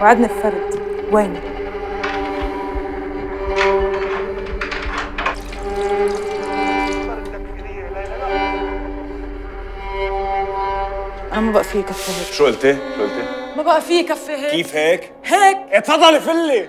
وعدنا بفرد وين؟ أنا ما بقى في كفي هيك شو قلتي؟ إيه؟ شو قلتي؟ إيه؟ ما بقى في كفي هيك كيف هيك؟ هيك إيه، اتفضلي فلي